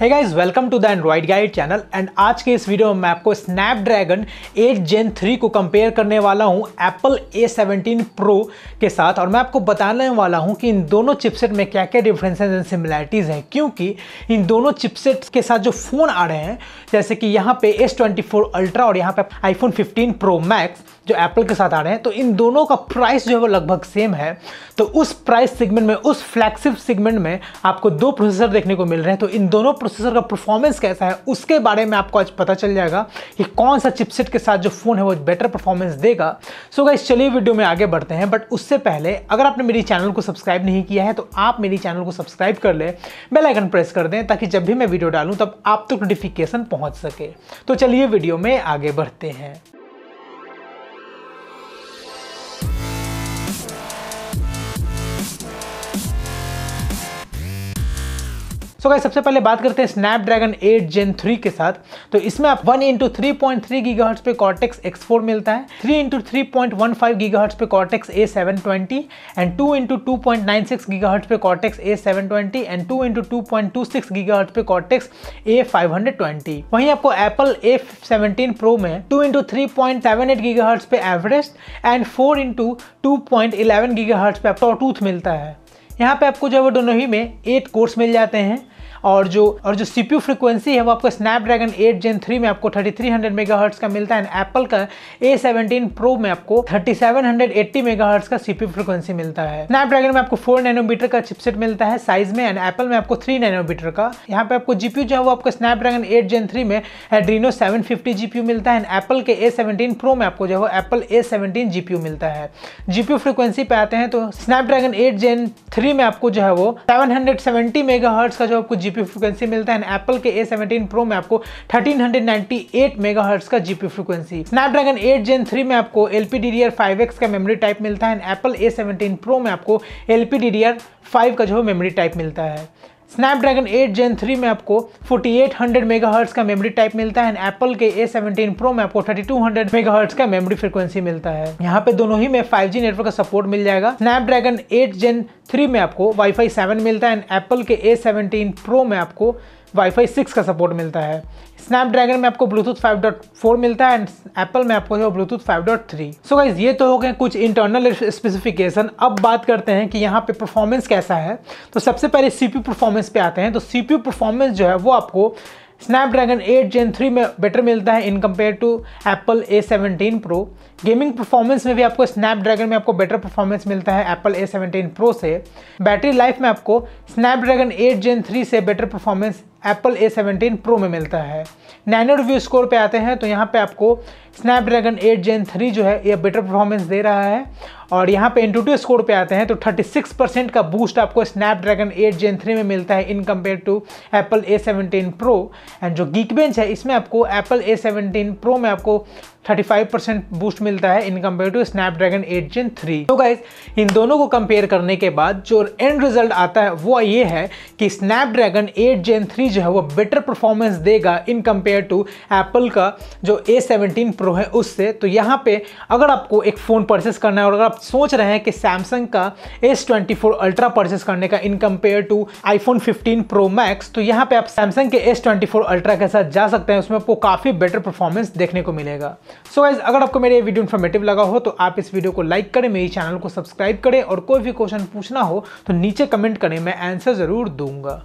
Hey guys welcome to the Android guide channel and आज के इस वीडियो में मैं आपको स्नैपड्रैगन 8 जेन 3 को कंपेयर करने वाला हूँ एप्पल A17 Pro के साथ और मैं आपको बताने वाला हूँ कि इन दोनों चिपसेट में क्या क्या डिफरेंसेस एंड सिमिलैरिटीज़ हैं। क्योंकि इन दोनों चिपसेट्स के साथ जो फ़ोन आ रहे हैं, जैसे कि यहाँ पे S24 Ultra और यहाँ पे आईफोन 15 Pro Max जो एप्पल के साथ आ रहे हैं तो इन दोनों का प्राइस जो है वो लगभग सेम है। तो उस प्राइस सेगमेंट में, उस फ्लैगशिप सेगमेंट में आपको दो प्रोसेसर देखने को मिल रहे हैं। तो इन दोनों प्रोसेसर का परफॉर्मेंस कैसा है, उसके बारे में आपको आज पता चल जाएगा कि कौन सा चिपसेट के साथ जो फ़ोन है वो बेटर परफॉर्मेंस देगा। सो गाइस चलिए वीडियो में आगे बढ़ते हैं। बट उससे पहले, अगर आपने मेरी चैनल को सब्सक्राइब नहीं किया है तो आप मेरी चैनल को सब्सक्राइब कर ले। बेल आइकन प्रेस कर दें, ताकि जब भी मैं वीडियो डालूं, तब आप तक नोटिफिकेशन पहुँच सके। तो चलिए वीडियो में आगे बढ़ते हैं। सो so सबसे पहले बात करते हैं स्नैपड्रैगन 8 जेन 3 के साथ। तो इसमें आप 1 इंटू थ्री पॉइंट थ्री गी पे कॉर्टेक्स एक्स फोर मिलता है 3 into three point one five G पे Cortex A seven twenty and 2 into two point nine six G पे Cortex A seven twenty and 2 into two point two six G पे Cortex A five hundred twenty वहीं आपको Apple A seventeen pro में two into three point seven eight G पे Everest and four into two point eleven G पे आपको tooth मिलता है। यहाँ पे आपको जो है वो दोनों ही में एट कोर्स मिल जाते हैं। और जो और जो सी फ्रिक्वेंसी है, वो आपको स्नैपड्रैगन 8 जेन 3 में आपको थर्टी थ्री 3300 मेगाहर्ट्ज का मिलता है एंड एप्पल का A17 प्रो में आपको 3780 मेगाहर्ट्ज का सी फ्रिक्वेंसी मिलता है। स्नैपड्रैगन में आपको 4 नैनोमीटर का चिपसेट मिलता है साइज़ में एंड एप्पल में आपको 3 नैनोमीटर का। यहाँ पे आपको जीपीयू जो है, वो आपको स्नैपड्रैगन 8 जेन 3 में एड्रीनो 750 जीपीयू मिलता है एंड एप्पल के A17 प्रो में आपको जो है एप्पल A17 जीपीयू मिलता है। जीपीयू फ्रिक्वेंसी पे आते हैं तो स्नैपड्रैगन 8 जेन थ्री में आपको जो है, वो 770 मेगाहर्ट्ज का जो आपको जीपी फ्रिक्वेंसी मिलता है एप्पल के A17 प्रो में आपको 1398 मेगाहर्ट्ज का जीपी फ्रिक्वेंसी स्नैपड्रैगन 8 जेन 3 में आपको LPDDR5X का मेमोरी टाइप मिलता है एप्पल A17 प्रो में आपको LPDDR5 का जो मेमोरी टाइप मिलता है। स्नैपड्रैगन 8 जेन 3 में आपको 4800 मेगाहर्ट्ज का मेमोरी टाइप मिलता है एप्पल के A17 प्रो में आपको 3200 मेगाहर्ट्ज का मेमोरी फ्रीक्वेंसी मिलता है। यहाँ पे दोनों ही में 5G नेटवर्क का सपोर्ट मिल जाएगा। स्नैपड्रैगन 8 जेन 3 में आपको वाईफाई सेवन मिलता है एंड एप्पल के A17 प्रो में आपको वाईफाई सिक्स का सपोर्ट मिलता है। स्नैपड्रैगन में आपको ब्लूटूथ 5.4 मिलता है एंड एप्पल में आपको ब्लूटूथ 5.3 सो गाइज़ ये तो हो गए कुछ इंटरनल स्पेसिफिकेशन अब बात करते हैं कि यहाँ पे परफॉर्मेंस कैसा है। तो सबसे पहले सीपीयू परफॉर्मेंस पे आते हैं। तो सीपीयू परफॉर्मेंस जो है वो आपको स्नैपड्रैगन 8 जेन 3 में बेटर मिलता है in compare to Apple A seventeen Pro gaming performance में भी आपको स्नैपड्रैगन में आपको बेटर परफॉर्मेंस मिलता है एप्पल ए सेवनटीन प्रो से. बैटरी लाइफ में आपको स्नैपड्रैगन 8 जेन 3 से better performance Apple A seventeen Pro में मिलता है। नैनो रिव्यू स्कोर पे आते हैं तो यहाँ पे आपको स्नैपड्रैगन 8 जेन 3 जो है, ये बेटर परफॉर्मेंस दे रहा है। और यहाँ पे इंटूटिव स्कोर पे आते हैं तो 36 परसेंट का बूस्ट आपको स्नैपड्रैगन 8 जेन 3 में मिलता है in compare to Apple A seventeen Pro and जो गीक बेंच है, इसमें आपको एप्पल ए सेवनटीन प्रो में आपको 35 परसेंट बूस्ट मिलता है in compare to Snapdragon 8 Gen 3 तो गाइज़ इन दोनों को कंपेयर करने के बाद जो एंड रिज़ल्ट आता है, वो ये है कि स्नैपड्रैगन 8 जेन 3 जो है, वो बेटर परफॉर्मेंस देगा इन कंपेयर टू एप्पल का जो A17 प्रो है उससे। तो यहाँ पे अगर आपको एक फ़ोन परचेस करना है और अगर आप सोच रहे हैं कि सैमसंग का S24 अल्ट्रा परचेस करने का in compare to iPhone 15 Pro Max तो यहाँ पे आप सैमसंग के S24 अल्ट्रा के साथ जा सकते हैं। उसमें आपको काफ़ी बेटर परफॉर्मेंस देखने को मिलेगा। सो so गाइज़ अगर आपको मेरे वीडियो इन्फॉर्मेटिव लगा हो तो आप इस वीडियो को लाइक करें, मेरे चैनल को सब्सक्राइब करें, और कोई भी क्वेश्चन पूछना हो तो नीचे कमेंट करें, मैं आंसर ज़रूर दूँगा।